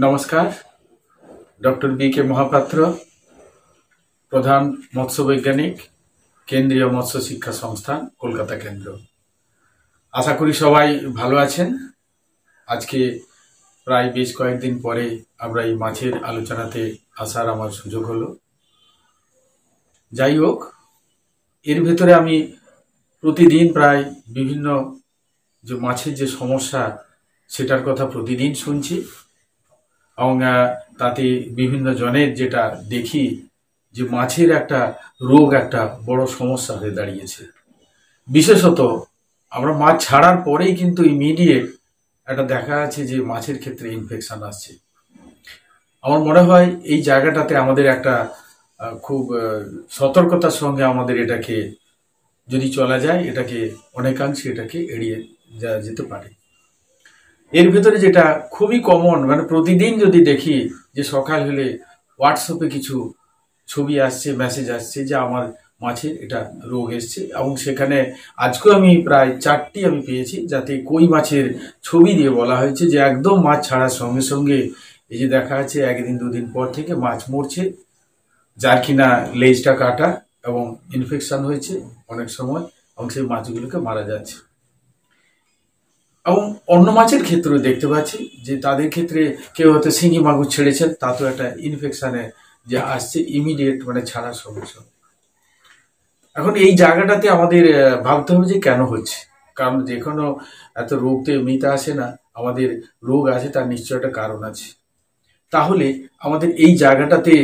নমস্কার, doctor B কে মহাপাত্র, প্রধান মৎস্য বৈজ্ঞানিক কেন্দ্রীয় মৎস্য শিক্ষা সংস্থান, কলকাতা কেন্দ্র। আশা করি সবাই ভালো আছেন। আজকে প্রায় বেশ কয়েকদিন পরে আমরা এই মাছের আলোচনাতে আসার আমার সুযোগ হলো। যাই হোক, এর ভেতরে আমি প্রতিদিন প্রায় বিভিন্ন যে মাছের যে সমস্যা, সেটার কথা প্রতিদিন শুনছি। এবং তাতে বিভিন্ন জনের যেটা দেখি যে মাছের একটা রোগ একটা বড় সমস্যা হয়ে দাঁড়িয়েছে। বিশেষত আমরা মাছ ছাড়ার পরেই কিন্তু ইমিডিয়েট একটা দেখা আছে যে মাছের ক্ষেত্রে ইনফেকশন আসছে। আমার মনে হয় এই জায়গাটাতে আমাদের একটা খুব সতর্কতার সঙ্গে আমাদের এটাকে যদি চলা যায়, এটাকে অনেকাংশে এটাকে এড়িয়ে যেতে পারে। এর ভেতরে যেটা খুবই কমন মানে প্রতিদিন যদি দেখি যে সকাল হলে হোয়াটসঅ্যাপে কিছু ছবি আসছে মেসেজ আসছে যে আমার মাছের এটা রোগ এসছে এবং সেখানে আজকেও আমি প্রায় চারটি আমি পেয়েছি যাতে কই মাছের ছবি দিয়ে বলা হয়েছে যে একদম মাছ ছাড়ার সঙ্গে সঙ্গে এই যে দেখা যাচ্ছে একদিন, দুদিন পর থেকে মাছ মরছে, যার কিনা লেজটা কাটা এবং ইনফেকশন হয়েছে অনেক সময় এবং সেই মাছগুলোকে মারা যাচ্ছে। এবং অন্য মাছের ক্ষেত্রেও দেখতে পাচ্ছি যে তাদের ক্ষেত্রে কেউ হয়তো শিঙি মাগুর ছেড়েছেন তাতেও একটা ইনফেকশানে যে আসছে ইমিডিয়েট মানে ছাড়ার সঙ্গে সঙ্গে। এখন এই জায়গাটাতে আমাদের ভাবতে হবে যে কেন হচ্ছে? কারণ যে কোনো এত রোগ তো এমনিতে আসে না, আমাদের রোগ আছে, তার নিশ্চয় একটা কারণ আছে। তাহলে আমাদের এই জায়গাটাতে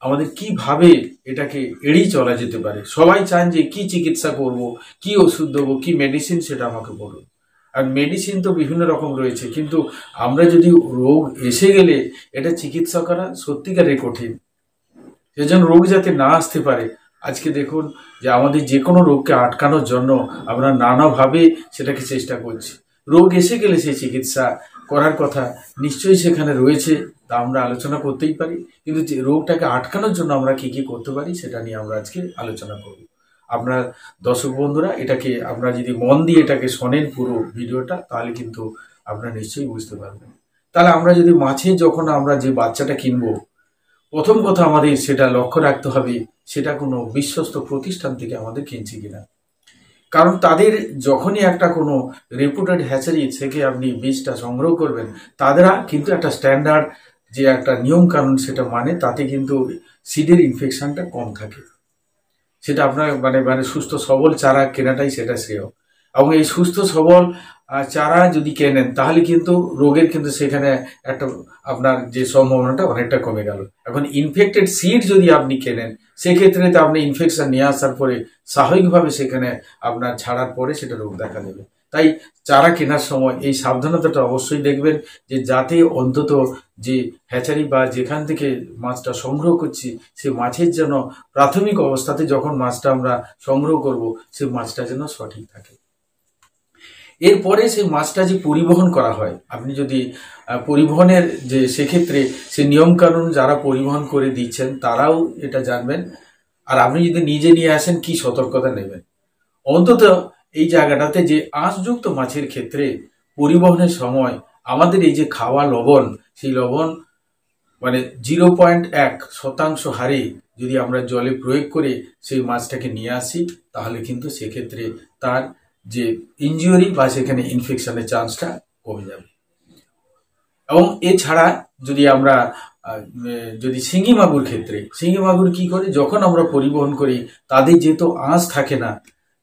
আমাদের কীভাবে এটাকে এড়িয়ে চলা যেতে পারে? সবাই চান যে কি চিকিৎসা করব, কি ওষুধ দেবো, কি মেডিসিন সেটা আমাকে বলুন। আর মেডিসিন তো বিভিন্ন রকম রয়েছে, কিন্তু আমরা যদি রোগ এসে গেলে এটা চিকিৎসা করা সত্যিকারের কঠিন। সেজন্য রোগ যাতে না আসতে পারে, আজকে দেখুন যে আমাদের যে কোনো রোগকে আটকানোর জন্য আমরা নানাভাবে সেটাকে চেষ্টা করছি। রোগ এসে গেলে সেই চিকিৎসা করার কথা নিশ্চয়ই সেখানে রয়েছে, তা আমরা আলোচনা করতেই পারি। কিন্তু যে রোগটাকে আটকানোর জন্য আমরা কি কি করতে পারি, সেটা নিয়ে আমরা আজকে আলোচনা করব। আপনার দর্শক বন্ধুরা, এটাকে আপনারা যদি মন দিয়ে এটাকে শোনেন পুরো ভিডিওটা, তাহলে কিন্তু আপনারা নিশ্চয়ই বুঝতে পারবেন। তাহলে আমরা যদি মাছে যখন আমরা যে বাচ্চাটা কিনবো, প্রথম কথা আমাদের সেটা লক্ষ্য রাখতে হবে, সেটা কোনো বিশ্বস্ত প্রতিষ্ঠান থেকে আমাদের কিনছি কিনা। কারণ তাদের যখনই একটা কোনো রেপুটেড হ্যাচারি থেকে আপনি বীজটা সংগ্রহ করবেন, তাদেরা কিন্তু একটা স্ট্যান্ডার্ড যে একটা নিয়ম কানুন সেটা মানে তাতে কিন্তু সিডের ইনফেকশনটা কম থাকে। সেটা আপনার মানে মানে সুস্থ সবল চারা কেনাটাই সেটা শ্রেয়। এবং এই সুস্থ সবল চারা যদি কেনেন, তাহলে কিন্তু রোগের কিন্তু সেখানে একটা আপনার যে সম্ভাবনাটা অনেকটা কমে গেল। এখন ইনফেক্টেড সিড যদি আপনি কেনেন, সেক্ষেত্রে তো আপনি ইনফেকশন নিয়ে আসার পরে স্বাভাবিকভাবে সেখানে আপনার ছাড়ার পরে সেটা রোগ দেখা দেবে। তাই চারা কেনার সময় এই সাবধানতাটা অবশ্যই দেখবেন যে যাতে অন্তত যে হ্যাচারি বা যেখান থেকে মাছটা সংগ্রহ করছি, সে মাছের যেন প্রাথমিক অবস্থাতে যখন মাছটা আমরা সংগ্রহ করব, সে মাছটা যেন সঠিক থাকে। এরপরে সেই মাছটা যে পরিবহন করা হয়, আপনি যদি পরিবহনের যে সেক্ষেত্রে সে নিয়মকানুন যারা পরিবহন করে দিচ্ছেন, তারাও এটা জানবেন। আর আপনি যদি নিজে নিয়ে আসেন, কি সতর্কতা নেবেন? অন্তত এই জায়গাটাতে যে আঁশযুক্ত মাছের ক্ষেত্রে পরিবহনের সময় আমাদের এই যে খাওয়া লবণ, সেই লবণ মানে জিরো পয়েন্ট এক শতাংশ হারে যদি আমরা জলে প্রয়োগ করে সেই মাছটাকে নিয়ে আসি, তাহলে কিন্তু সেক্ষেত্রে তার যে ইনজিওরি বা সেখানে ইনফেকশনের চান্সটা কমে যাবে। এবং এছাড়া যদি আমরা যদি শিঙি মাগুর ক্ষেত্রে, শিঙি মাগুর কি করে? যখন আমরা পরিবহন করি, তাদের যেহেতু আঁশ থাকে না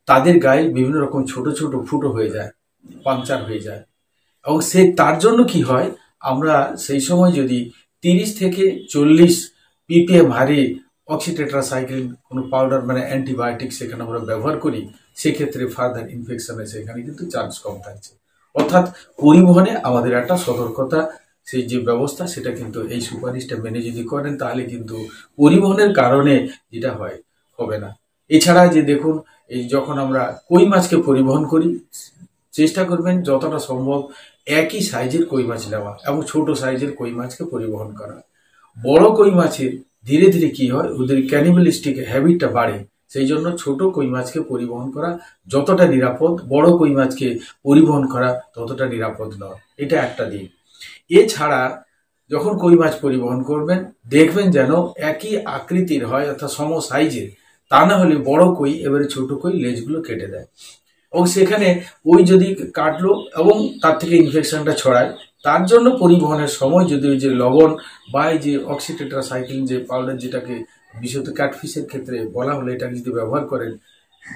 তাদের গায়ে বিভিন্ন রকম ছোট ছোট ফুটো হয়ে যায়, পাংচার হয়ে যায়। এবং সে তার জন্য কি হয়, আমরা সেই সময় যদি তিরিশ থেকে চল্লিশ পিপিএম হারে অক্সিটেট্রাসাইক্লিন কোনো পাউডার মানে অ্যান্টিবায়োটিক সেখানে আমরা ব্যবহার করি, সেক্ষেত্রে ফার্দার ইনফেকশনে সেখানে কিন্তু চান্স কম থাকছে। অর্থাৎ পরিবহনে আমাদের একটা সতর্কতা, সেই যে ব্যবস্থা, সেটা কিন্তু এই সুপারিশটা মেনে যদি করেন, তাহলে কিন্তু পরিবহনের কারণে যেটা হয়, হবে না। এছাড়া যে দেখুন এই যখন আমরা কই মাছকে পরিবহন করি, চেষ্টা করবেন যতটা সম্ভব একই সাইজের কই মাছ নেওয়া এবং ছোট সাইজের কই মাছকে পরিবহন করা। বড় কই মাছের ধীরে ধীরে কি হয়, ওদের ক্যানিবালিস্টিক হ্যাবিটটা বাড়ে। সেই জন্য ছোট কই মাছকে পরিবহন করা যতটা নিরাপদ, বড় কই মাছকে পরিবহন করা ততটা নিরাপদ নয়। এটা একটা দিক। এছাড়া যখন কই মাছ পরিবহন করবেন, দেখবেন যেন একই আকৃতির হয় অর্থাৎ সম সাইজের তা না হলে বড় কই, এবারে ছোট কই লেজগুলো কেটে দেয়। এবং সেখানে ওই যদি কাটলো এবং তার থেকে ইনফেকশনটা ছড়ায়, তার জন্য পরিবহনের সময় যদি ওই যে লবণ বা এই যে অক্সিটেট্রাসাইক্লিন যে পাউডার যেটাকে বিশেষত ক্যাটফিশের ক্ষেত্রে বলা হলে এটাকে যদি ব্যবহার করেন,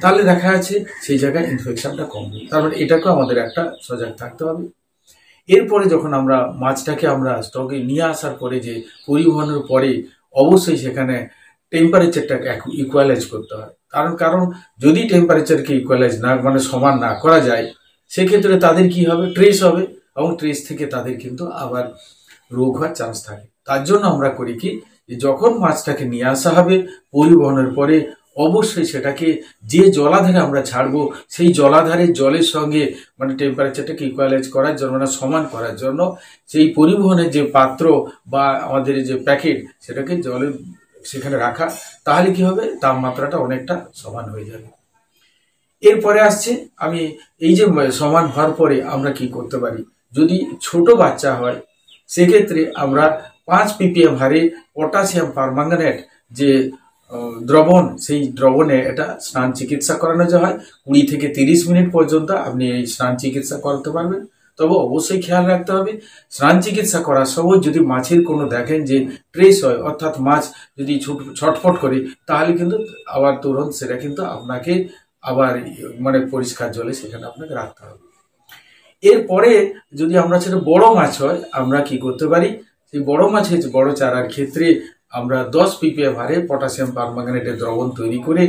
তাহলে দেখা যাচ্ছে সেই জায়গায় ইনফেকশনটা কমবে। তার মানে এটাকেও আমাদের একটা সজাগ থাকতে হবে। এরপরে যখন আমরা মাছটাকে আমরা স্টকে নিয়ে আসার পরে যে পরিবহনের পরে অবশ্যই সেখানে টেম্পারেচারটাকে ইকুয়ালাইজ করতে হয়। কারণ কারণ যদি টেম্পারেচারকে ইকুয়ালাইজ না মানে সমান না করা যায়, সেক্ষেত্রে তাদের কি হবে? ট্রেস হবে এবং ট্রেস থেকে তাদের কিন্তু আবার রোগ হওয়ার চান্স থাকে। তার জন্য আমরা করি কি যখন মাছটাকে নিয়ে আসা হবে পরিবহনের পরে, অবশ্যই সেটাকে যে জলাধারে আমরা ছাড়বো, সেই জলাধারের জলের সঙ্গে মানে টেম্পারেচারটাকে ইকুয়ালাইজ করার জন্য মানে সমান করার জন্য, সেই পরিবহনের যে পাত্র বা আমাদের যে প্যাকেট সেটাকে জলে সেখানে রাখা, তাহলে কি হবে? তাপমাত্রাটা অনেকটা সমান হয়ে যাবে। এরপরে আসছে, আমি এই যে সমান হওয়ার পরে আমরা কি করতে পারি? যদি ছোট বাচ্চা হয়, সেক্ষেত্রে আমরা পাঁচ পিপিএম হারে পটাশিয়াম পারমাঙ্গানেট যে দ্রবণ, সেই দ্রবণে এটা স্নান চিকিৎসা করানো হয় কুড়ি থেকে তিরিশ মিনিট পর্যন্ত আপনি এই স্নান চিকিৎসা করতে পারবেন। তবে অবশ্যই খেয়াল রাখতে হবে। স্নান চিকিৎসা করার সময় যদি মাছের কোনো দেখেন যে ট্রেস হয়, অর্থাৎ মাছ যদি ছটফট করে, তাহলে কিন্তু আবার তুরন্ত সেটা কিন্তু আপনাকে আবার মানে পরিষ্কার জলে সেখানে আপনাকে রাখতে হবে। এরপরে যদি আমরা সেটা বড় মাছ হয়, আমরা কি করতে পারি? সেই বড় মাছের বড় চারার ক্ষেত্রে আমরা দশ পিপিএম হারে পটাশিয়াম পারমাঙ্গানেটের দ্রবণ তৈরি করে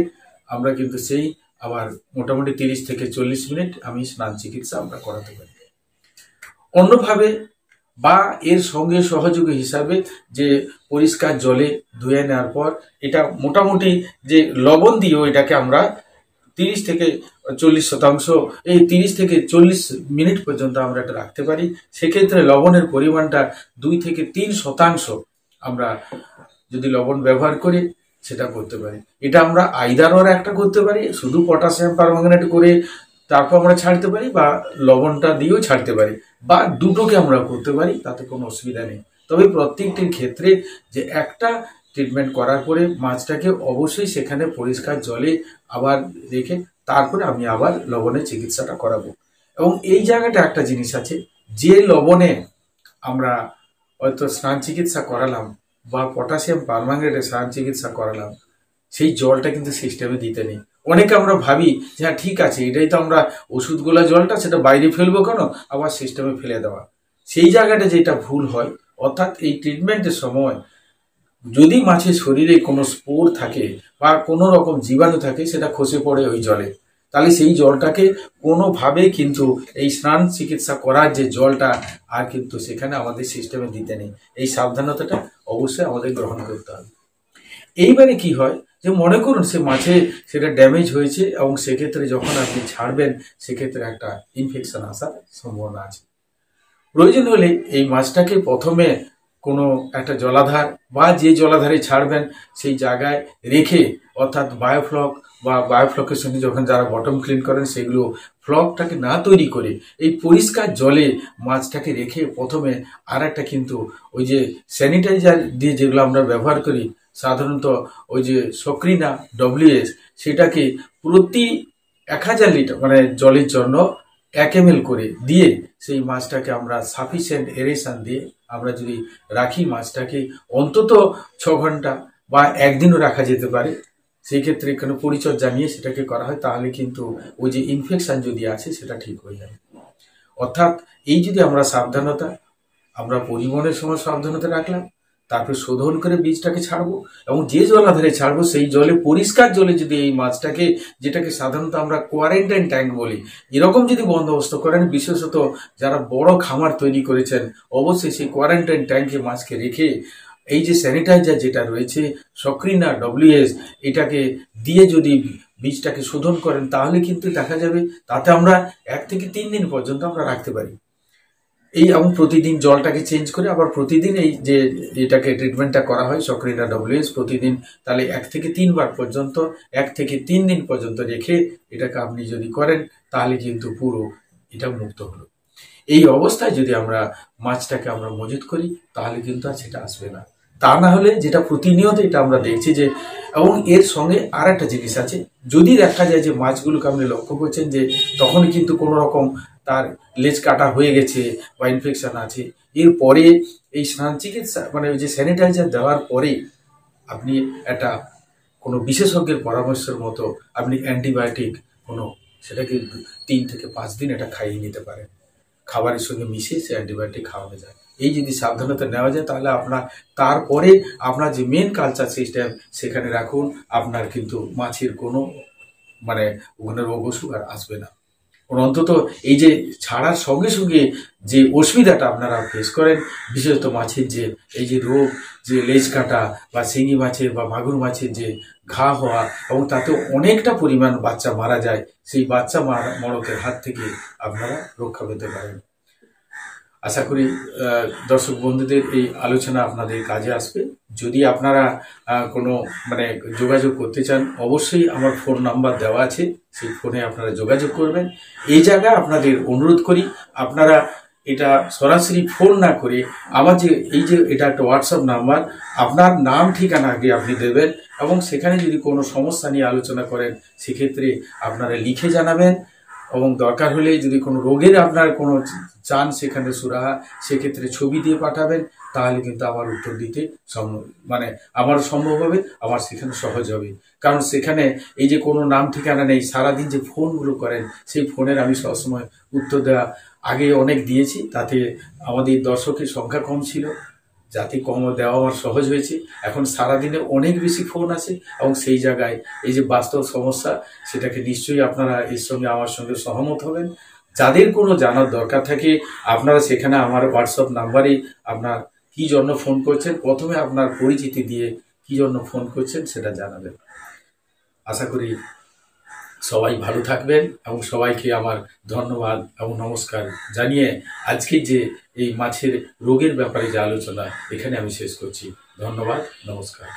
আমরা কিন্তু সেই আবার মোটামুটি তিরিশ থেকে চল্লিশ মিনিট আমি স্নান চিকিৎসা আমরা করাতে পারি। অন্যভাবে বা এর সঙ্গে সহযোগী হিসাবে যে পরিষ্কার জলে ধুয়ে নেওয়ার পর এটা মোটামুটি যে লবণ দিয়েও এটাকে আমরা তিরিশ থেকে চল্লিশ শতাংশ, এই তিরিশ থেকে চল্লিশ মিনিট পর্যন্ত আমরা এটা রাখতে পারি। সেক্ষেত্রে লবণের পরিমাণটা দুই থেকে তিন শতাংশ আমরা যদি লবণ ব্যবহার করি সেটা করতে পারি। এটা আমরা আইদারও একটা করতে পারি, শুধু পটাশিয়াম পারমাঙ্গানেট করে তারপর আমরা ছাড়তে পারি বা লবণটা দিয়েও ছাড়তে পারি বা দুটোকে আমরা করতে পারি, তাতে কোনো অসুবিধা নেই। তবে প্রত্যেকটির ক্ষেত্রে যে একটা ট্রিটমেন্ট করার পরে মাছটাকে অবশ্যই সেখানে পরিষ্কার জলে আবার রেখে তারপরে আমি আবার লবণের চিকিৎসাটা করাবো। এবং এই জায়গাটা একটা জিনিস আছে, যে লবণে আমরা হয়তো স্নান চিকিৎসা করালাম বা পটাশিয়াম পারমাঙ্গেটে স্নান চিকিৎসা করালাম, সেই জলটা কিন্তু সিস্টেমে দিতে নেই। অনেকে আমরা ভাবি যে হ্যাঁ ঠিক আছে, এটাই তো আমরা ওষুধগুলা জলটা সেটা বাইরে ফেলব কেন? আবার সিস্টেমে ফেলে দেওয়া। সেই জায়গাটা যেটা ভুল হয়, অর্থাৎ এই ট্রিটমেন্টের সময় যদি মাছের শরীরে কোনো স্পোর থাকে বা কোনো রকম জীবাণু থাকে, সেটা খসে পড়ে ওই জলে। তাহলে সেই জলটাকে কোনোভাবে কিন্তু এই স্নান চিকিৎসা করার যে জলটা আর কিন্তু সেখানে আমাদের সিস্টেমে দিতে নেই। এই সাবধানতাটা অবশ্যই আমাদের গ্রহণ করতে হবে। এইবারে কি হয় যে মনে করুন, সে মাছে সেটা ড্যামেজ হয়েছে এবং সেক্ষেত্রে যখন আপনি ছাড়বেন, সেক্ষেত্রে একটা ইনফেকশন আসার সম্ভাবনা আছে। প্রয়োজন হলে এই মাছটাকে প্রথমে কোনো একটা জলাধার বা যে জলাধারে ছাড়বেন, সেই জায়গায় রেখে, অর্থাৎ বায়োফ্লক বা বায়োফ্লকের সঙ্গে যখন যারা বটম ক্লিন করেন, সেগুলো ফ্লকটাকে না তৈরি করে এই পরিষ্কার জলে মাছটাকে রেখে প্রথমে আর একটা কিন্তু ওই যে স্যানিটাইজার দিয়ে যেগুলো আমরা ব্যবহার করি সাধারণত ওই যে সক্রিনা ডব্লিউএস সেটাকে প্রতি এক হাজার লিটার মানে জলের জন্য এক এম করে দিয়ে সেই মাছটাকে আমরা সাফিসিয়েন্ট এরেশান দিয়ে আমরা যদি রাখি, মাছটাকে অন্তত ছ ঘণ্টা বা একদিনও রাখা যেতে পারে। সেই ক্ষেত্রে এখানে পরিচর্যা নিয়ে সেটাকে করা হয়, তাহলে কিন্তু ওই যে ইনফেকশান যদি আছে, সেটা ঠিক হয়ে যাবে। অর্থাৎ এই যদি আমরা সাবধানতা, আমরা পরিবহনের সময় সাবধানতা রাখলাম তারপর শোধন করে বীজটাকে ছাড়বো এবং যে জলাধারে ছাড়বো সেই জলে পরিষ্কার জলে যদি এই মাছটাকে, যেটাকে সাধারণত আমরা কোয়ারেন্টাইন ট্যাঙ্ক বলি, এরকম যদি বন্দোবস্ত করেন, বিশেষত যারা বড় খামার তৈরি করেছেন, অবশ্যই সেই কোয়ারেন্টাইন ট্যাঙ্কে মাছকে রেখে এই যে স্যানিটাইজার যেটা রয়েছে সক্রিনা ডব্লিউএস এটাকে দিয়ে যদি বীজটাকে শোধন করেন, তাহলে কিন্তু দেখা যাবে তাতে আমরা এক থেকে তিন দিন পর্যন্ত আমরা রাখতে পারি। এই এবং প্রতিদিন জলটাকে চেঞ্জ করে আবার প্রতিদিন এই যে এটাকে ট্রিটমেন্টটা করা হয় সক্রিনা ডব্লিউএস প্রতিদিন তাহলে এক থেকে তিনবার পর্যন্ত, এক থেকে তিন দিন পর্যন্ত রেখে এটাকে আপনি যদি করেন, তাহলে কিন্তু পুরো এটা মুক্ত হলো। এই অবস্থায় যদি আমরা মাছটাকে আমরা মজুত করি, তাহলে কিন্তু আর সেটা আসবে না। তা না হলে যেটা প্রতিনিয়ত এটা আমরা দেখছি যে, এবং এর সঙ্গে আর একটা জিনিস আছে, যদি দেখা যায় যে মাছগুলোকে আপনি লক্ষ্য করছেন যে তখনই কিন্তু কোনো রকম তার লেজ কাটা হয়ে গেছে বা ইনফেকশান আছে। এরপরে এই স্নান চিকিৎসা মানে ওই যে স্যানিটাইজার দেওয়ার পরে আপনি একটা কোনো বিশেষজ্ঞের পরামর্শের মতো আপনি অ্যান্টিবায়োটিক কোনো সেটাকে তিন থেকে পাঁচ দিন এটা খাইয়ে নিতে পারেন। খাবারের সঙ্গে মিশিয়ে সে অ্যান্টিবায়োটিক খাওয়ানো যায়। এই যদি সাবধানতা নেওয়া যায় তাহলে আপনার, তারপরে আপনার যে মেন কালচার সিস্টেম সেখানে রাখুন, আপনার কিন্তু মাছের কোনো মানে ওখানে রোগ অসুখ আর আসবে না। ওর অন্তত এই যে ছাড়ার সঙ্গে সঙ্গে যে অসুবিধাটা আপনারা ফেস করেন, বিশেষত মাছের যে, এই যে রোগ, যে লেজ কাটা বা শিঙি মাছের বা মাগুর মাছের যে ঘা হওয়া এবং তাতে অনেকটা পরিমাণ বাচ্চা মারা যায়, সেই বাচ্চা মারা মরকের হাত থেকে আপনারা রক্ষা পেতে পারেন। আশা করি দর্শক বন্ধুদের এই আলোচনা আপনাদের কাজে আসবে। যদি আপনারা কোনো মানে যোগাযোগ করতে চান, অবশ্যই আমার ফোন নাম্বার দেওয়া আছে। সেই ফোনে আপনারা যোগাযোগ করবেন। এই জায়গায় আপনাদের অনুরোধ করি, আপনারা এটা সরাসরি ফোন না করে আমার যে, এই যে, এটা একটা হোয়াটসঅ্যাপ নাম্বার, আপনার নাম, ঠিকানা আগে আপনি দেবেন এবং সেখানে যদি কোনো সমস্যা নিয়ে আলোচনা করেন, সেক্ষেত্রে আপনারা লিখে জানাবেন এবং দরকার হলে যদি কোনো রোগের আপনার কোনো চান সেখানে সুরাহা, সেক্ষেত্রে ছবি দিয়ে পাঠাবেন, তাহলে কিন্তু আমার উত্তর দিতে সম্ভব মানে আমারও সম্ভব হবে আমার সেখানে সহজ হবে। কারণ সেখানে এই যে কোনো নাম ঠিকানা নেই, সারাদিন যে ফোনগুলো করেন, সেই ফোনের আমি সবসময় উত্তর দেওয়া আগে অনেক দিয়েছি, তাতে আমাদের দর্শকের সংখ্যা কম ছিল, যাতে কম দেওয়া আমার সহজ হয়েছে। এখন সারাদিনে অনেক বেশি ফোন আছে এবং সেই জায়গায় এই যে বাস্তব সমস্যা, সেটাকে নিশ্চয়ই আপনারা এর সঙ্গে আমার সঙ্গে সহমত হবেন। যাদের কোনো জানার দরকার থাকে, আপনারা সেখানে আমার হোয়াটসঅ্যাপ নাম্বারে আপনার কি জন্য ফোন করছেন, প্রথমে আপনার পরিচিতি দিয়ে কি জন্য ফোন করছেন সেটা জানাবেন। আশা করি সবাই ভালো থাকবেন এবং সবাইকে আমার ধন্যবাদ এবং নমস্কার জানিয়ে আজকে যে এই মাছের রোগের ব্যাপারে যে আলোচনা, এখানে আমি শেষ করছি। ধন্যবাদ, নমস্কার।